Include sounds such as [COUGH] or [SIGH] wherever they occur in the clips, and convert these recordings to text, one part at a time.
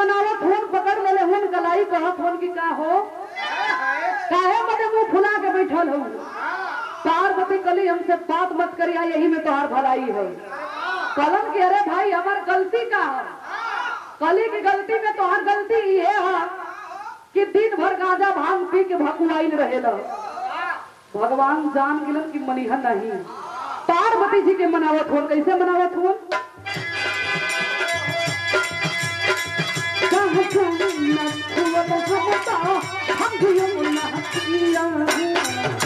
मनावा फ़ोन पकड़ ले हुन गलाई कहा फ़ोन की का हो? काहे मने मुँह फुला के बैठल हो? पार्वती कली हमसे बात मत करिया यही में तोहार भलाई है। कलम के अरे भाई, हमार गलती का है? कली की गलती में तोहार गलती ये है कि दिन भर गांजा भाँग पी के भकुआइल रहेला। भगवान जान गिलन की मनिहन नहीं। पार्वती जी के मनावत हो कैसे मनावत हो हम भी ना किया ढोला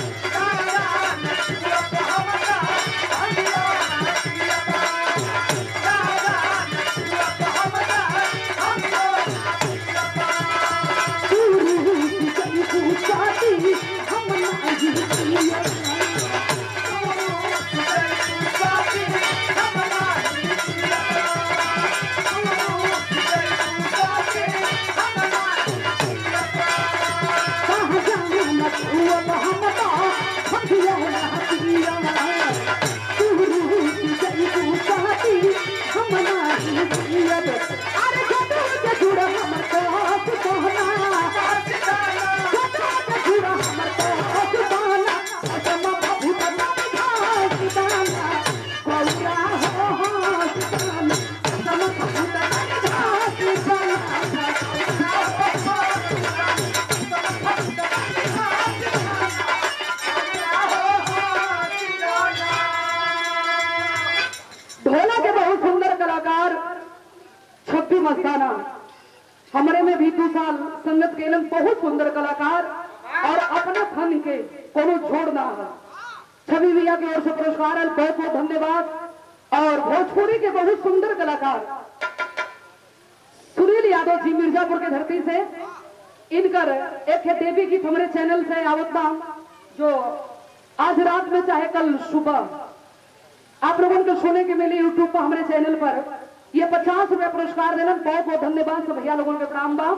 सुनील जी मिर्जापुर के धरती से। इनकर एक है देवी गीत हमारे चैनल से आवत जो आज रात में चाहे कल सुबह आप लोगों को सुने के मिले यूट्यूब पर हमारे चैनल पर। ये पचास रुपया पुरस्कार देना, बहुत बहुत धन्यवाद सब भैया लोगों के प्रणाम बा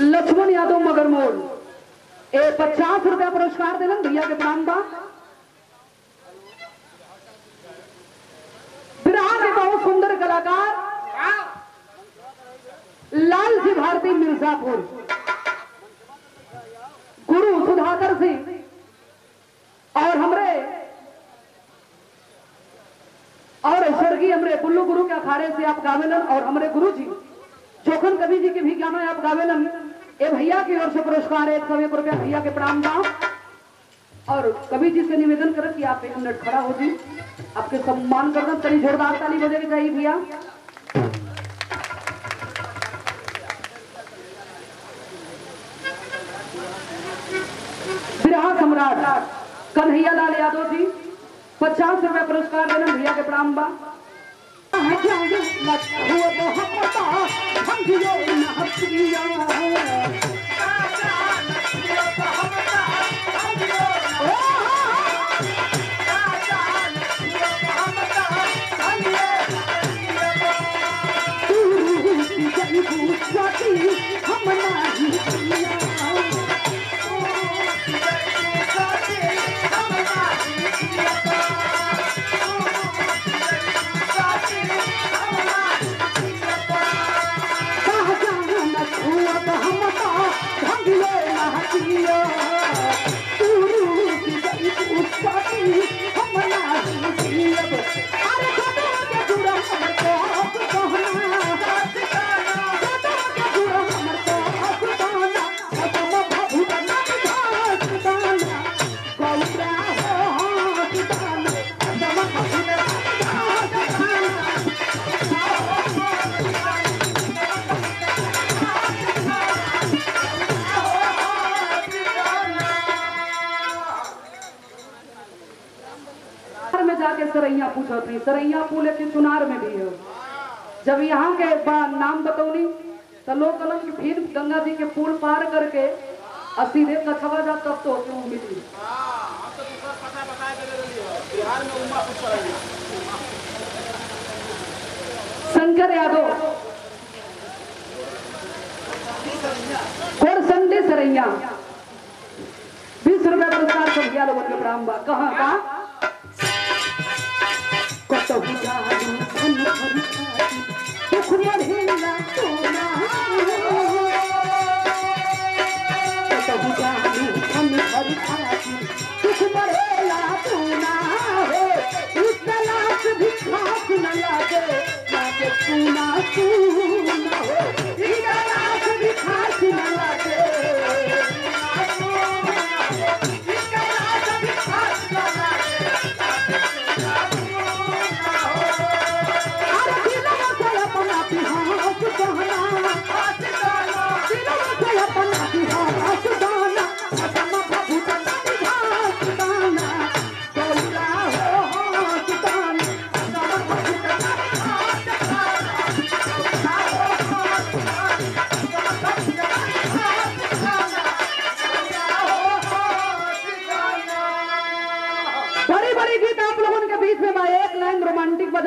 लक्ष्मण यादव मगरमोल, ए पचास रुपया पुरस्कार देना भैया के प्रणाम बा बिरहा के बहुत सुंदर कलाकार लाल जी भारती मिर्जापुर। गुरु सुधाकर सिंह और हमरे और स्वर्गीय हमरे बुल्लू गुरु के अखाड़े से आप गावेलन और हमरे गुरु जी जोखन कवि जी के भी गाना आप गावेलन। ए भैया की ओर से पुरस्कार एक सौ एक रुपया भैया के प्रणाम दाम और कभी जी से निवेदन करें कि आप एक मिनट खड़ा हो जी आपके सम्मान करना तनी जोरदार ताली बजेगी चाहिए भैया। बिरहा सम्राट, कन्हैया लाल यादव जी, पचास रुपया पुरस्कार देना भैया के प्रणाम चुनार सरैया पुल के चुनार में भी है। जब यहाँ के नाम बतौनी तो लोग कहलन कि फिर गंगा जी के पुल पार करके और सीधे कछवा जा तब तो होके मिली शंकर यादव। और संडे सरैया। बीस रुपया पुरस्कार सब गया लोगों के प्रारंभ कहाँ कहाँ?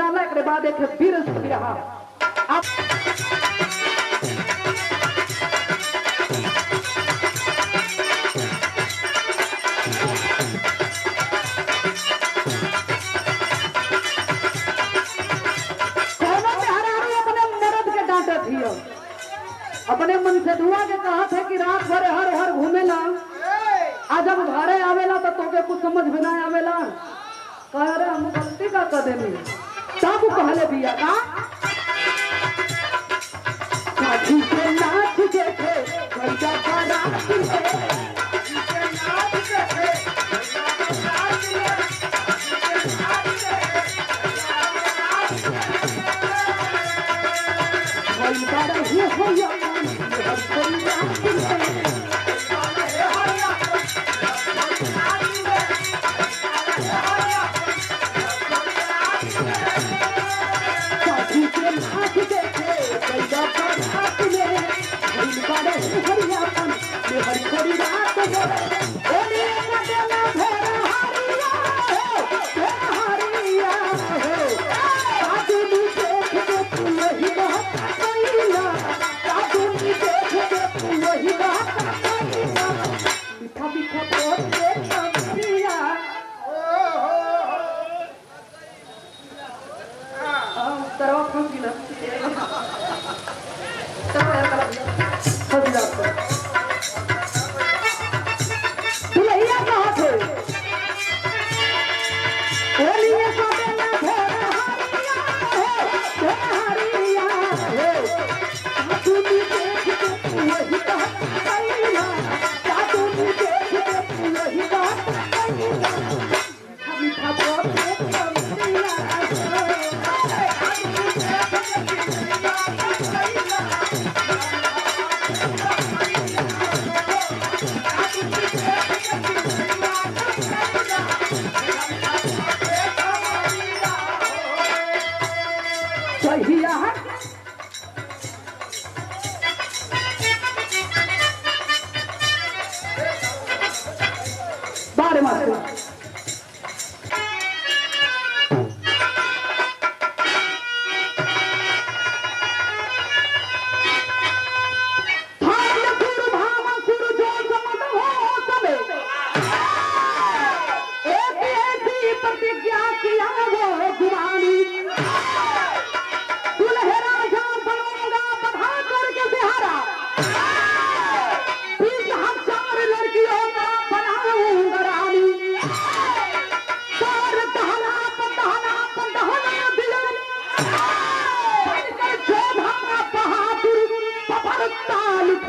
डाला के बाद एक फिर हाँ। रहा आप अपने मन से दुआ के कहा थे कि रात भर हर हर घूमेला। आज हम घरे आवेला तो तोके कुछ समझ में ना आवेला। कह रहे हम गलती का कदम। है सब कहले बिया का। साधु के नाच देखे कैसा करा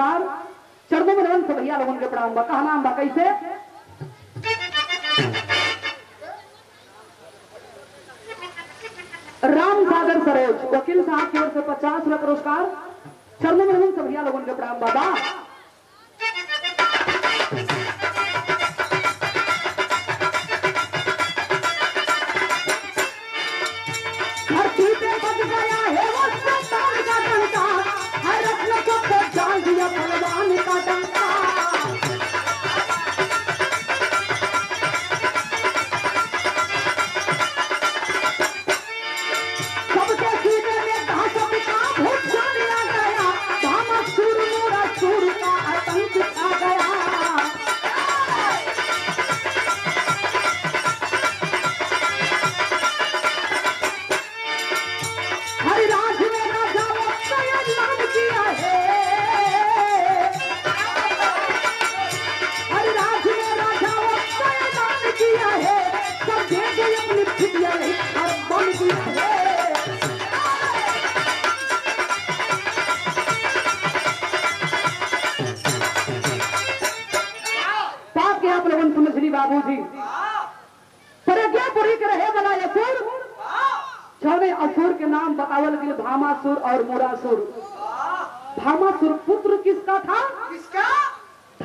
नमस्कार। चरणों में रवन से भैया लोगों के पढ़ाऊँगा नाम बा कैसे राम सागर सरोज, वकील साहब की ओर से पचास रुपए पुरस्कार। चरणों में रवन से भैया लोगों के पढ़ाऊँगा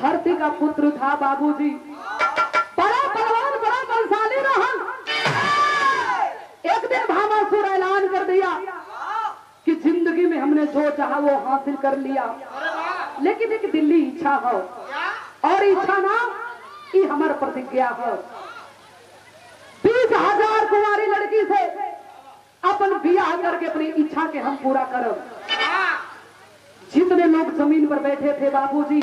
धरती का पुत्र था बाबूजी। बड़ा बलवान बड़ा बलशाली रहन। एक दिन भामासुर ऐलान कर दिया कि ज़िंदगी में हमने जो चाहा वो हासिल कर लिया। लेकिन एक दिल्ली इच्छा हो, और इच्छा ना ये हमार प्रतिज्ञा हो। बीस हज़ार कुमारी लड़की से अपन बियाह करके अपनी इच्छा के हम पूरा वाह जितने लोग ज़मीन पर बैठे थे बाबूजी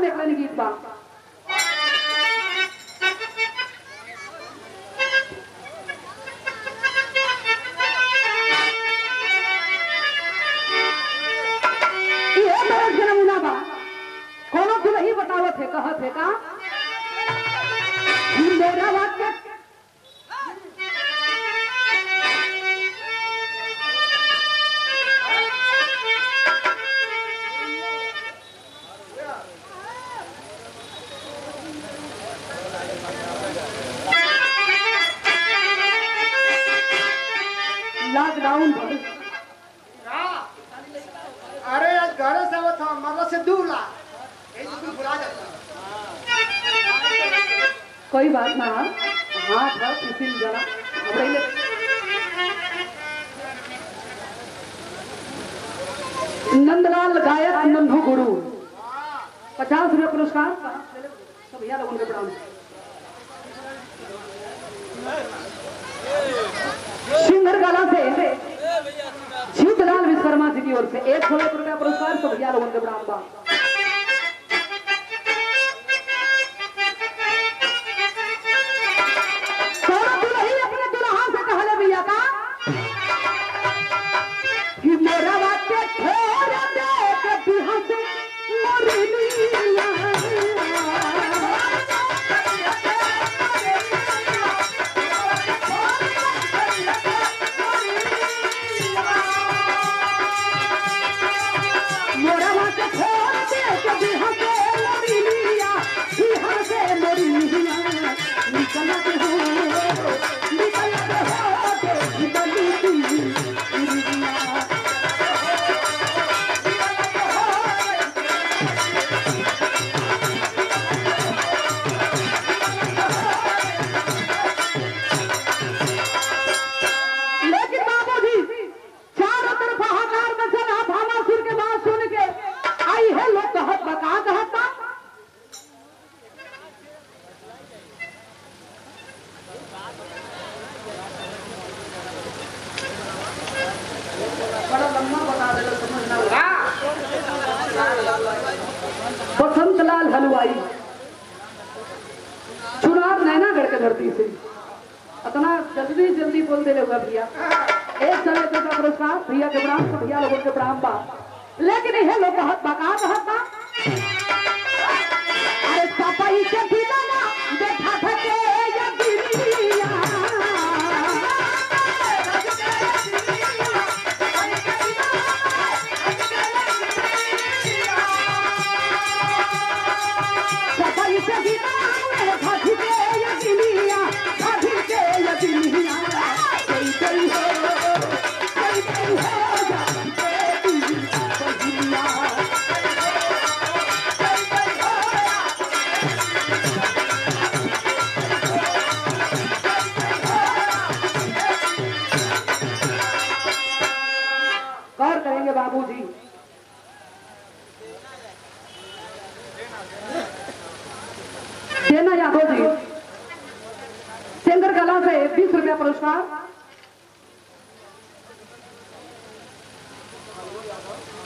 भैल का ब्रह में एकलन गीत बा बतावत है कहत है का का [LAUGHS] हलवाई। चुनाव नैनागढ़ के धरती से। इतना जल्दी जल्दी बोल दे हुआ भैया। एक समय का पुरस्कार, भैया के ब्राह्म भैया लोगों के ब्राह्म बा लेकिन यह लोग बहुत बकात का करेंगे बाबूजी। सेना यादव जी सिंगर कला से बीस रुपया पुरस्कार।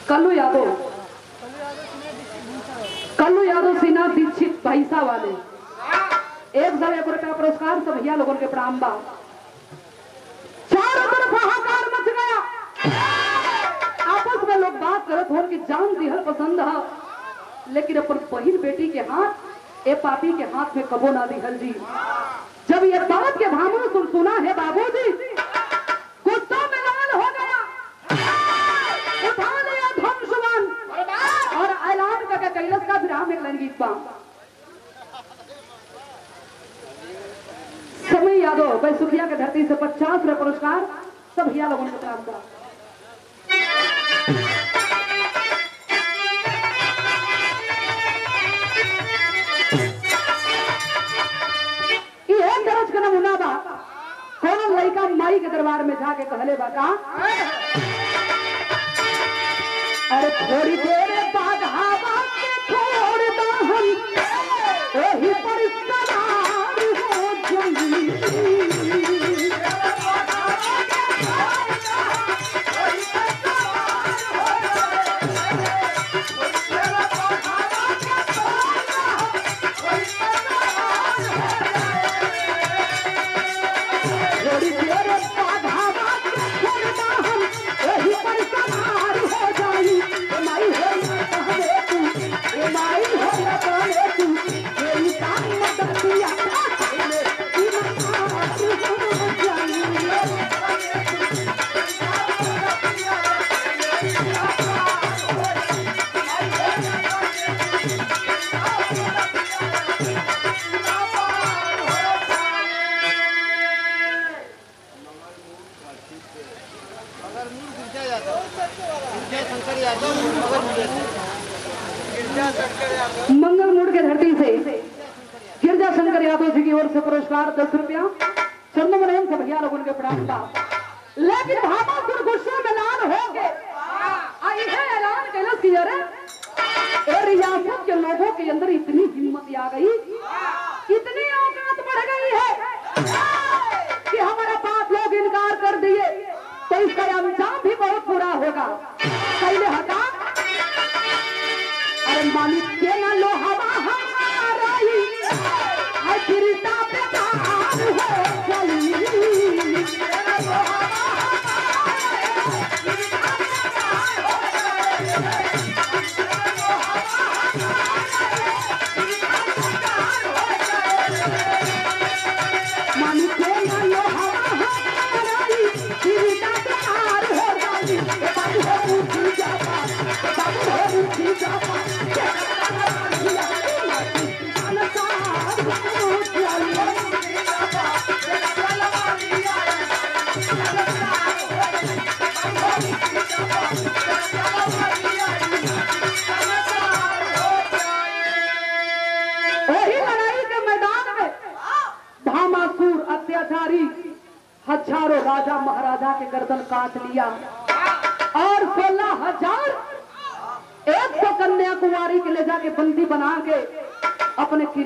कल्लू यादव। कल्लू यादव सिन्हा दीक्षित भैसा वाले। एक सौ एक रुपया पुरस्कार, सब भैया लोगों के प्रणाम करत हो कि जान दिहल पसंद है। लेकिन अपन बहन बेटी के हाथ, ए पापी के हाथ में कबो ना दिहल जी जब ये बात के भामन सुन सुना है बाबूजी गुस्सा में लाल हो गया। उठा लिया सुमन। और ऐलान करके कैलस का विराम एक लंगी समय यादव बैसुखिया के धरती से पचास रुपए पुरस्कार सब हिया लोगों को प्राप्त लड़का माई के दरबार में जाके कहले बाका। अरे थोड़ी देर पुरस्कार दस रुपया चंद्रमन से भैया लोगों के प्राप्त।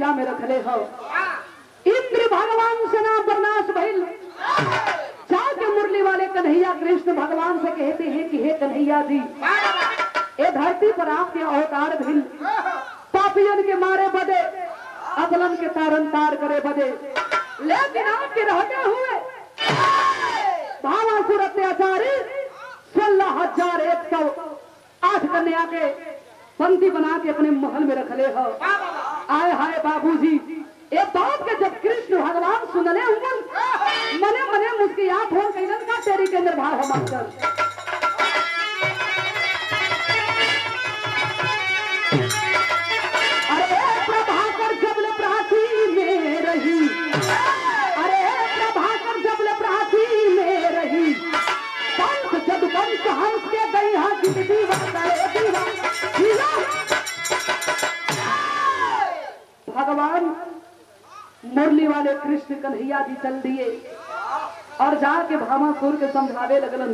किला में रख ले हो। इंद्र भगवान से नाम बर्नाश भइल। जाके मुरली वाले कन्हैया कृष्ण भगवान से कहते हैं कि हे कन्हैया जी ये धरती पर आपके अवतार भइल पापियन के मारे बदे अदलन के तारन तार करे बदे। लेकिन आपके रहते हुए, भावासुर अत्याचारी, सोलह हज़ार एक सौ आठ कन्या के बंदी बना के अपने महल में रख ले हो। आए हाय बाबूजी। ये बात के जब कृष्ण भगवान सुनले हुए मने मने मुस्कियात हो गई का तेरी के निर्भर हम भगवान, मुरली वाले कृष्ण कन्हैया जी चल दिए और जाके भामासुर के समझावे लगलन।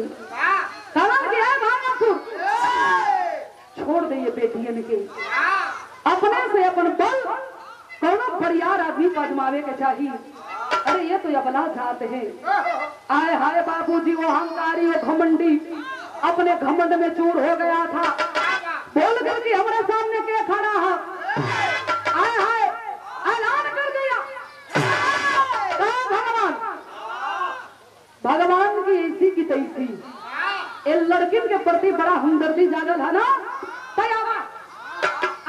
छोड़ दिए बेटियन के अपने से अपन बल कोनो बरियार आदमी को के चाहिए अरे ये तो अबला जाते हैं। आए हाय बाबूजी, वो अहंकारी वो घमंडी। अपने घमंड में चूर हो गया था। की तैसी ये लड़किन के प्रति बड़ा हमदर्दी जागल है ना?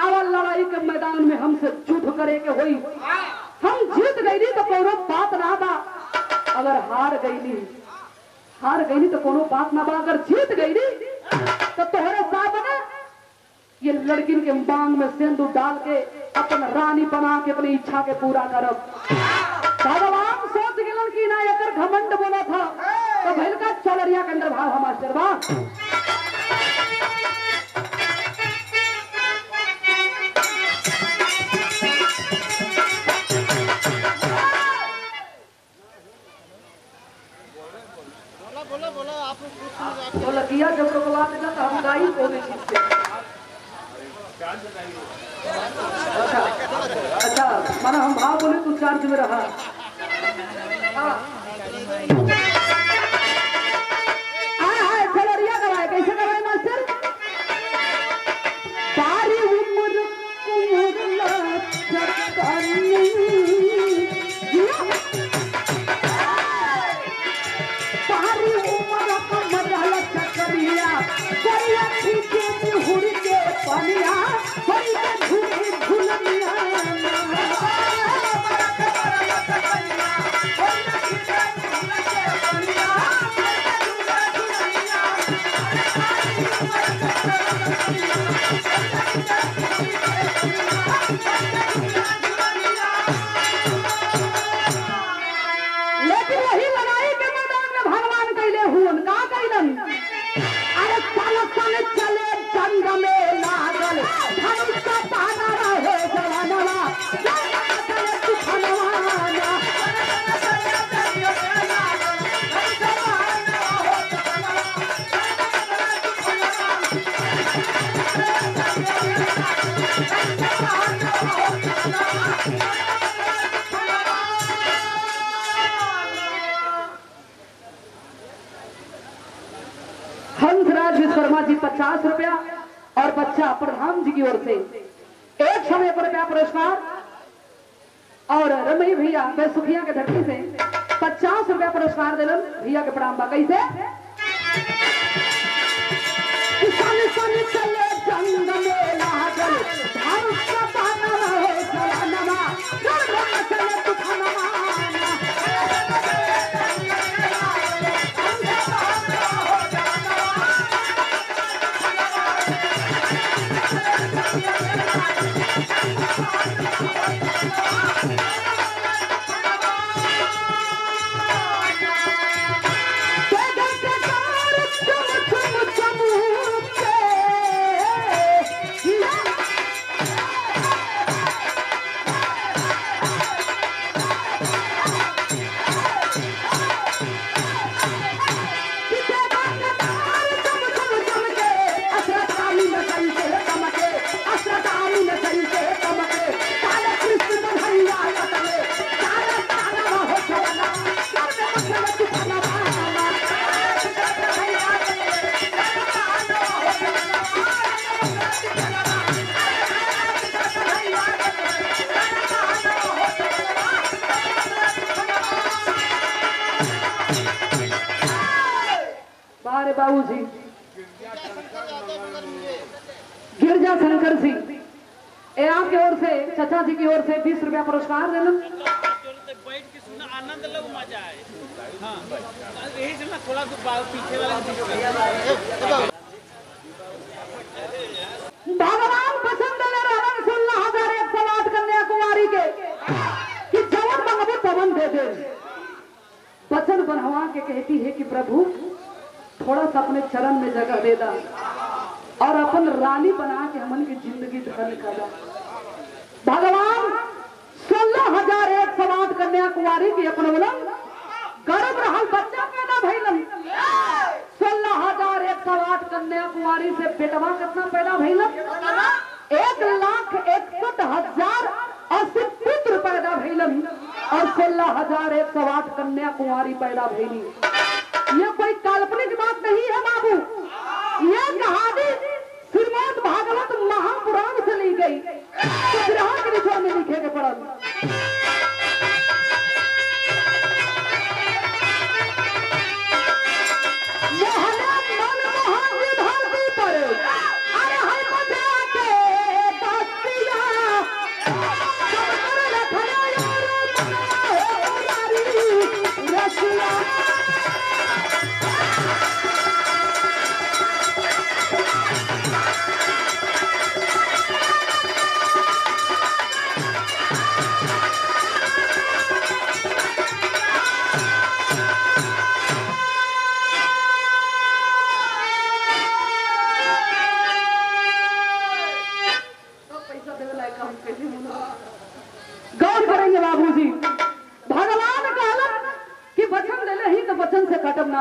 अवल लड़ाई के मैदान में हमसे युद्ध करे के हुई। हम जीत गई तो कोनो बात ना बा। अगर हार गई हार गई तो कोनो बात ना बा। अगर जीत गई तो तोहरे सामने ये लड़किन के मांग में सिंदूर डाल के अपन रानी बना के, अपनी इच्छा के पूरा करब। भगवान सोच गेलन कि तो भैन का चलरिया के अंदर भाव हमारे शर्मा बाबू जी। गिरजा शंकर सिंह ए आपकी ओर से, चाचा जी की ओर से बीस रुपया पुरस्कार देना। बैठ से भगवान पसंद रहन सोलह हज़ार एक सौ आठ कन्या कुमारी के, कि जवन मंगबे पवन दे दे। वचन बनवा के कहती है कि प्रभु थोड़ा सा अपने चरण में जगह दे दा और अपन रानी बना के हमन की ज़िंदगी धन करा भगवान, सोलह हज़ार एक सौ आठ कन्या कुमारी की अपन बोलन गर्भ रहल बच्चा पैदा भइलन सोलह हज़ार एक सौ आठ कन्या कुमारी से बेटवा कितना पैदा भइलन एक लाख इकसठ हज़ार अस्सी पुत्र पैदा भइलन और सोलह हज़ार एक सौ आठ कन्या कुमारी पैदा भइली ये कोई काल्पनिक बात नहीं है, बाबू। ये कहानी श्रीमद भागवत महापुराण से ली गई। तो ग्रह के में लिखे के पड़ल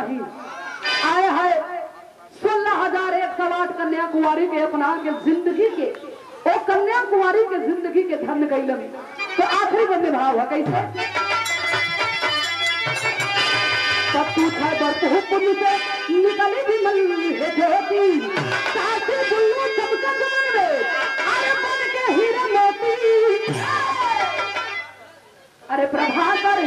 चाही आए है सोलह हज़ार एक सौ आठ कन्याकुमारी के अपना के ज़िंदगी के, ओ कन्या कुमारी के ज़िंदगी के धन कैलन तो आखिरी बंदे भाव है कैसे? तब तू था हुकुम से निकली भी है ज्योति। में अरे मन के हीरे मोती। अरे प्रभाकर